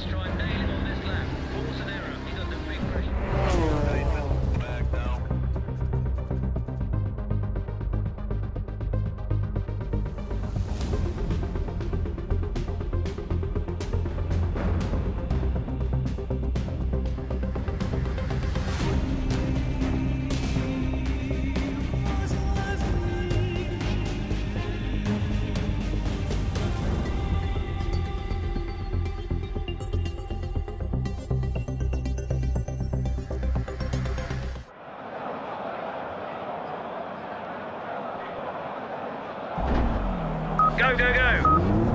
Let's try Go, go, go!